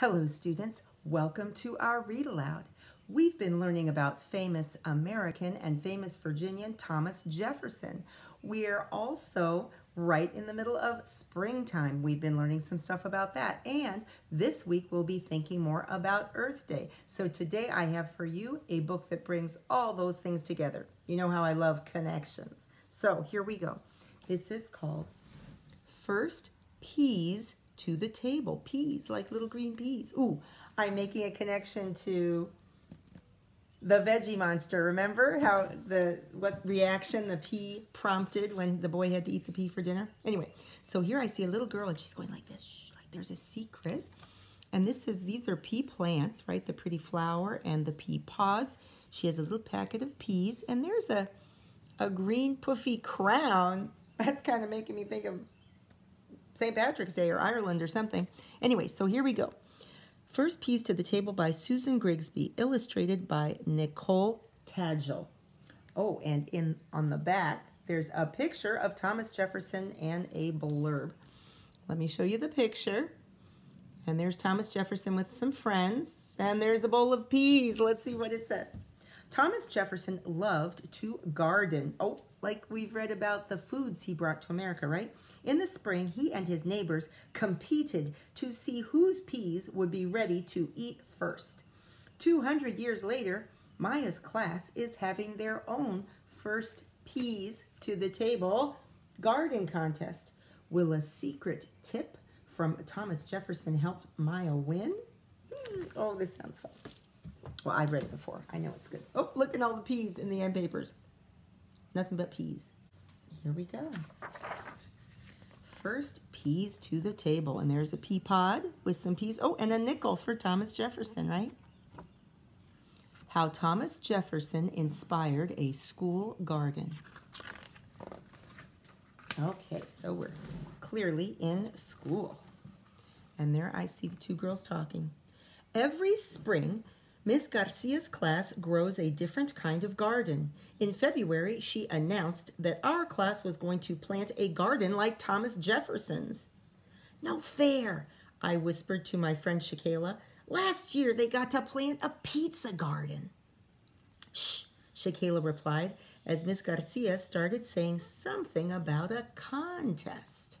Hello students, welcome to our read aloud. We've been learning about famous American and famous Virginian Thomas Jefferson. We're also right in the middle of springtime. We've been learning some stuff about that. And this week we'll be thinking more about Earth Day. So today I have for you a book that brings all those things together. You know how I love connections. So here we go. This is called First Peas to the table. Peas, like little green peas. Ooh, I'm making a connection to the veggie monster. Remember how the what reaction the pea prompted when the boy had to eat the pea for dinner? Anyway, so here I see a little girl and she's going like this. Shh, like there's a secret. And this is these are pea plants, right? The pretty flower and the pea pods. She has a little packet of peas and there's a a green puffy crown. That's kind of making me think of St. Patrick's Day or Ireland or something. Anyway, so here we go. First peas to the table by Susan Grigsby, illustrated by Nicole Tadgell. Oh, and in on the back, there's a picture of Thomas Jefferson and a blurb. Let me show you the picture. And there's Thomas Jefferson with some friends. And there's a bowl of peas. Let's see what it says. Thomas Jefferson loved to garden. Oh, like we've read about the foods he brought to America, right? In the spring, he and his neighbors competed to see whose peas would be ready to eat first. 200 years later, Maya's class is having their own first peas to the table garden contest. Will a secret tip from Thomas Jefferson help Maya win? Hmm, oh, this sounds fun. Well, I've read it before. I know it's good. Oh, look at all the peas in the end papers. Nothing but peas. Here we go. First, peas to the table. And there's a pea pod with some peas. Oh, and a nickel for Thomas Jefferson, right? How Thomas Jefferson inspired a school garden. Okay, so we're clearly in school. And there I see the two girls talking. Every spring, Miss Garcia's class grows a different kind of garden. In February, she announced that our class was going to plant a garden like Thomas Jefferson's. No fair, I whispered to my friend Shakayla. Last year, they got to plant a pizza garden. Shh, Shakayla replied as Miss Garcia started saying something about a contest.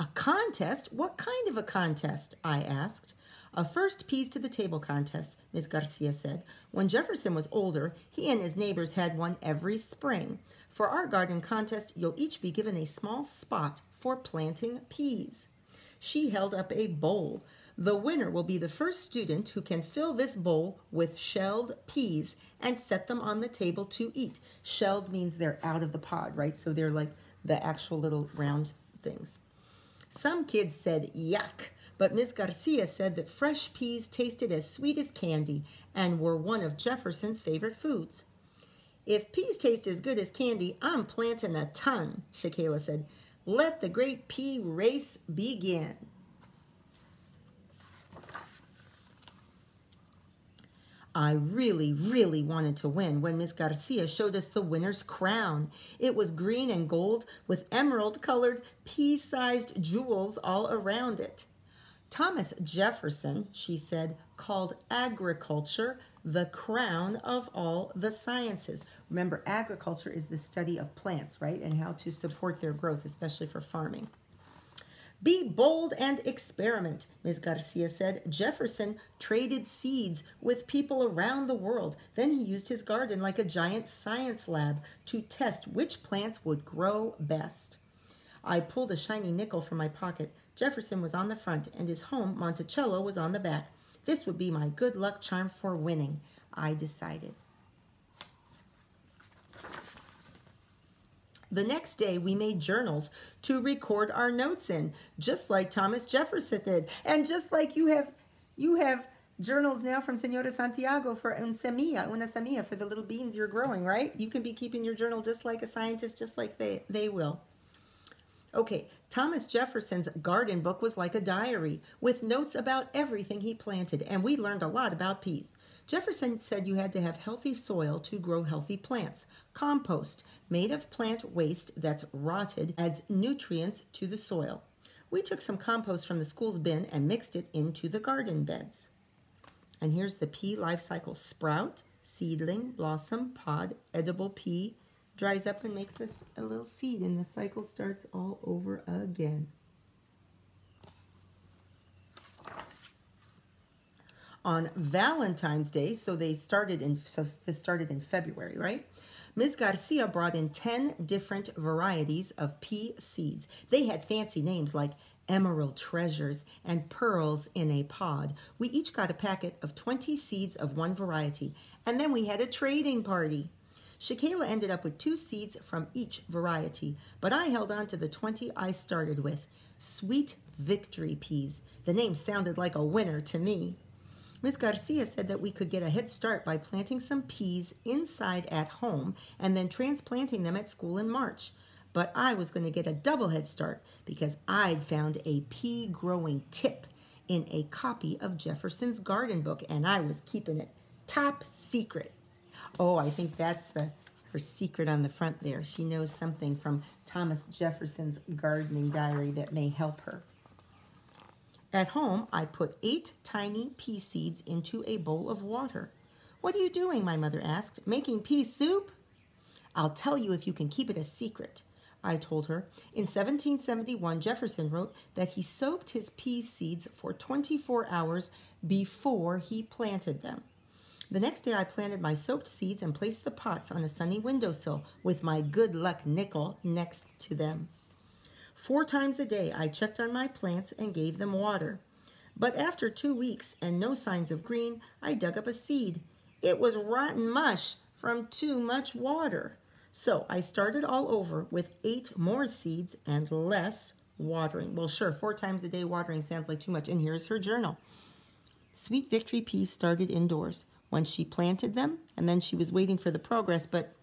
A contest? What kind of a contest? I asked. A first peas to the table contest, Miss Garcia said. When Jefferson was older, he and his neighbors had one every spring. For our garden contest, you'll each be given a small spot for planting peas. She held up a bowl. The winner will be the first student who can fill this bowl with shelled peas and set them on the table to eat. Shelled means they're out of the pod, right? So they're like the actual little round things. Some kids said yuck, but Miss Garcia said that fresh peas tasted as sweet as candy and were one of Jefferson's favorite foods. If peas taste as good as candy, I'm planting a ton, Shakayla said. Let the great pea race begin. I really, really wanted to win when Miss Garcia showed us the winner's crown. It was green and gold with emerald colored, pea sized jewels all around it. Thomas Jefferson, she said, called agriculture the crown of all the sciences. Remember, agriculture is the study of plants, right? And how to support their growth, especially for farming. Be bold and experiment, Ms. Garcia said. Jefferson traded seeds with people around the world. Then he used his garden like a giant science lab to test which plants would grow best. I pulled a shiny nickel from my pocket. Jefferson was on the front, and his home, Monticello, was on the back. This would be my good luck charm for winning, I decided. The next day, we made journals to record our notes in, just like Thomas Jefferson did, and just like you have, you have journals now from Senora Santiago for un semilla, una semilla for the little beans you're growing, right? You can be keeping your journal just like a scientist, just like they they will. Okay, Thomas Jefferson's garden book was like a diary with notes about everything he planted, and we learned a lot about peas. Jefferson said you had to have healthy soil to grow healthy plants. Compost, made of plant waste that's rotted, adds nutrients to the soil. We took some compost from the school's bin and mixed it into the garden beds. And here's the pea life cycle sprout, seedling, blossom, pod, edible pea, dries up and makes a little seed, and the cycle starts all over again. On Valentine's Day, so they started in so this started in February, right? Ms. Garcia brought in 10 different varieties of pea seeds. They had fancy names like emerald treasures and pearls in a pod. We each got a packet of 20 seeds of one variety, and then we had a trading party. Shakayla ended up with two seeds from each variety, but I held on to the 20 I started with. Sweet Victory peas. The name sounded like a winner to me. Ms. Garcia said that we could get a head start by planting some peas inside at home and then transplanting them at school in March. But I was going to get a double head start because I'd found a pea growing tip in a copy of Jefferson's garden book and I was keeping it top secret. Oh, I think that's the her secret on the front there. She knows something from Thomas Jefferson's gardening diary that may help her. At home, I put eight tiny pea seeds into a bowl of water. What are you doing? my mother asked. Making pea soup? I'll tell you if you can keep it a secret. I told her. In 1771, Jefferson wrote that he soaked his pea seeds for 24 hours before he planted them. The next day, I planted my soaked seeds and placed the pots on a sunny windowsill with my good luck nickel next to them. Four times a day, I checked on my plants and gave them water. But after two weeks and no signs of green, I dug up a seed. It was rotten mush from too much water. So I started all over with eight more seeds and less watering. Well, sure, four times a day watering sounds like too much. And here's her journal. Sweet Victory peas started indoors when she planted them, and then she was waiting for the progress, but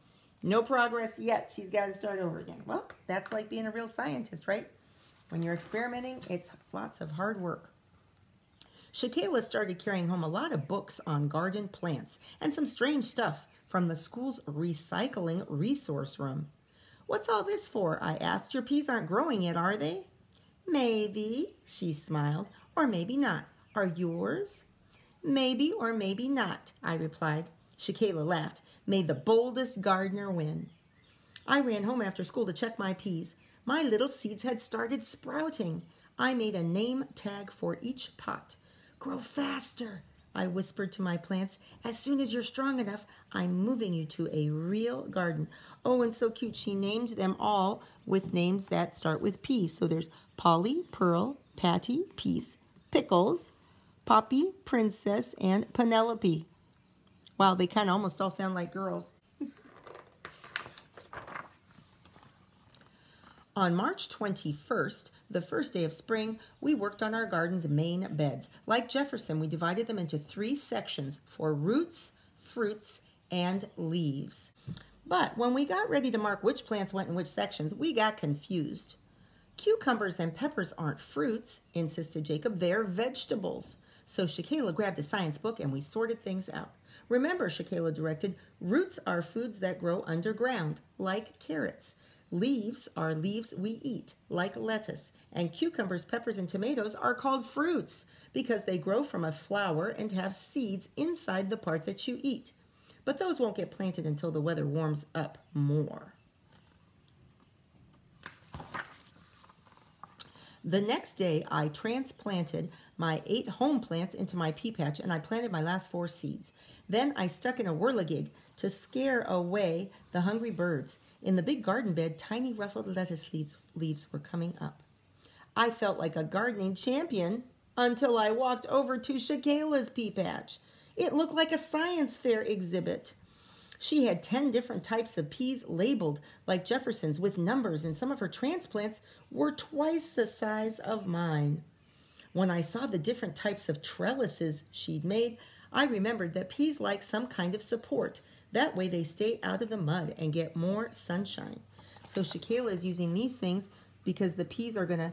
no progress yet. She's got to start over again. Well, that's like being a real scientist, right? When you're experimenting, it's lots of hard work. Shakayla started carrying home a lot of books on garden plants and some strange stuff from the school's recycling resource room. What's all this for? I asked. Your peas aren't growing yet, are they? Maybe, she smiled, or maybe not. Are yours? Maybe or maybe not, I replied. Shakayla laughed. May the boldest gardener win. I ran home after school to check my peas. My little seeds had started sprouting. I made a name tag for each pot. Grow faster, I whispered to my plants. As soon as you're strong enough, I'm moving you to a real garden. Oh, and so cute. She named them all with names that start with P. So there's Polly, Pearl, Patty, Peace, Pickles, Poppy, Princess, and Penelope. Wow, they kind of almost all sound like girls. On March 21st, the first day of spring, we worked on our garden's main beds. Like Jefferson, we divided them into three sections for roots, fruits, and leaves. But when we got ready to mark which plants went in which sections, we got confused. Cucumbers and peppers aren't fruits, insisted Jacob. They're vegetables. So Shakayla grabbed a science book and we sorted things out. Remember, Shakayla directed, roots are foods that grow underground, like carrots. Leaves are leaves we eat, like lettuce. And cucumbers, peppers, and tomatoes are called fruits because they grow from a flower and have seeds inside the part that you eat. But those won't get planted until the weather warms up more. The next day, I transplanted my eight home plants into my pea patch and I planted my last four seeds. Then I stuck in a whirligig to scare away the hungry birds. In the big garden bed, tiny ruffled lettuce leaves, leaves were coming up. I felt like a gardening champion until I walked over to Shakayla's pea patch. It looked like a science fair exhibit. She had 10 different types of peas labeled like Jefferson's with numbers, and some of her transplants were twice the size of mine. When I saw the different types of trellises she'd made, I remembered that peas like some kind of support. That way they stay out of the mud and get more sunshine. So Shakayla is using these things because the peas are going to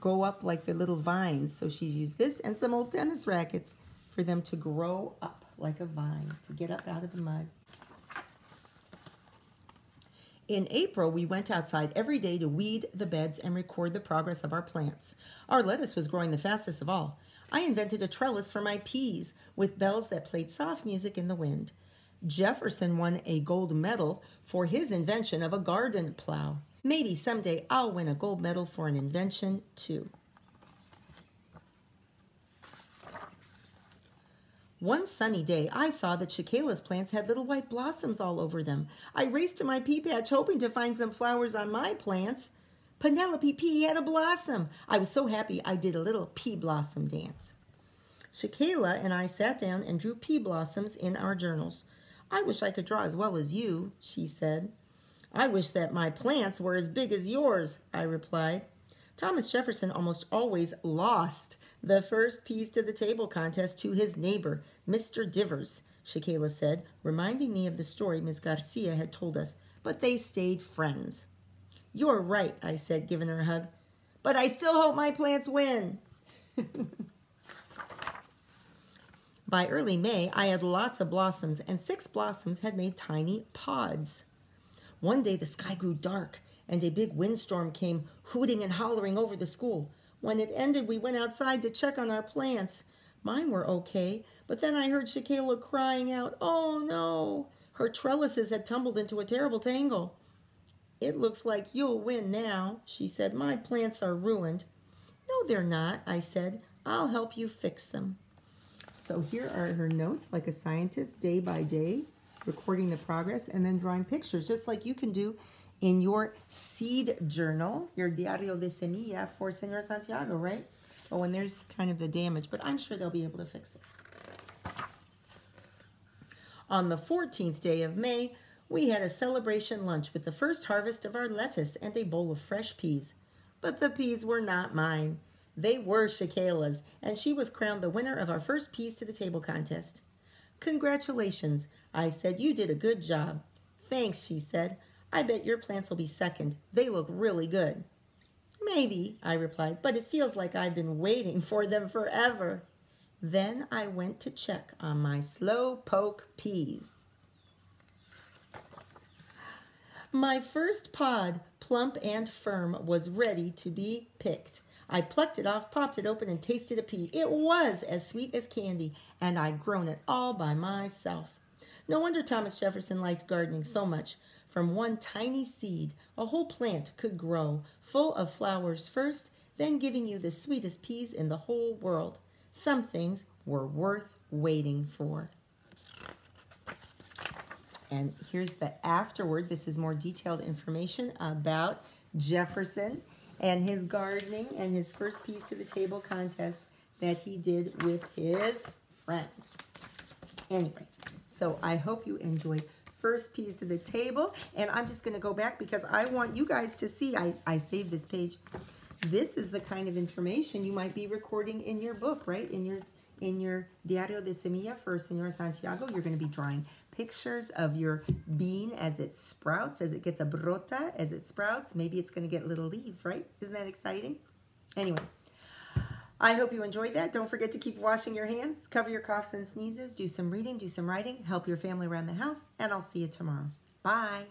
go up like the little vines. So she's used this and some old tennis rackets for them to grow up like a vine to get up out of the mud. In April, we went outside every day to weed the beds and record the progress of our plants. Our lettuce was growing the fastest of all. I invented a trellis for my peas with bells that played soft music in the wind. Jefferson won a gold medal for his invention of a garden plow. Maybe someday I'll win a gold medal for an invention too. One sunny day, I saw that Shakayla's plants had little white blossoms all over them. I raced to my pea patch hoping to find some flowers on my plants. Penelope Pea had a blossom. I was so happy I did a little pea blossom dance. Shakela and I sat down and drew pea blossoms in our journals. I wish I could draw as well as you, she said. I wish that my plants were as big as yours, I replied. Thomas Jefferson almost always lost the first peas to the table contest to his neighbor, Mr. Divers, Shakayla said, reminding me of the story Miss Garcia had told us, but they stayed friends. You're right, I said, giving her a hug, but I still hope my plants win. By early May, I had lots of blossoms, and six blossoms had made tiny pods. One day the sky grew dark, and a big windstorm came hooting and hollering over the school. When it ended, we went outside to check on our plants. Mine were okay, but then I heard Shakayla crying out, Oh no! Her trellises had tumbled into a terrible tangle. It looks like you'll win now, she said. My plants are ruined. No, they're not, I said. I'll help you fix them. So here are her notes, like a scientist, day by day, recording the progress and then drawing pictures, just like you can do in your seed journal, your Diario de Semilla for Senor Santiago, right? Oh, and there's kind of the damage, but I'm sure they'll be able to fix it. On the 14th day of May, we had a celebration lunch with the first harvest of our lettuce and a bowl of fresh peas. But the peas were not mine. They were Shakayla's, and she was crowned the winner of our first Peas to the Table contest. Congratulations, I said. You did a good job. Thanks, she said. I bet your plants will be second. They look really good. Maybe, I replied, but it feels like I've been waiting for them forever. Then I went to check on my slow poke peas. My first pod, plump and firm, was ready to be picked. I plucked it off, popped it open, and tasted a pea. It was as sweet as candy, and I'd grown it all by myself. No wonder Thomas Jefferson liked gardening so much. From one tiny seed, a whole plant could grow, full of flowers first, then giving you the sweetest peas in the whole world. Some things were worth waiting for. And here's the afterward. This is more detailed information about Jefferson and his gardening and his first peas to the table contest that he did with his friends. Anyway, so I hope you enjoyed first peas of the table. And I'm just going to go back because I want you guys to see, I, I saved this page. This is the kind of information you might be recording in your book, right? In your in your Diario de Semilla for Senor Santiago, you're going to be drawing pictures of your bean as it sprouts, as it gets a brota, as it sprouts. Maybe it's going to get little leaves, right? Isn't that exciting? Anyway, I hope you enjoyed that. Don't forget to keep washing your hands, cover your coughs and sneezes, do some reading, do some writing, help your family around the house, and I'll see you tomorrow. Bye.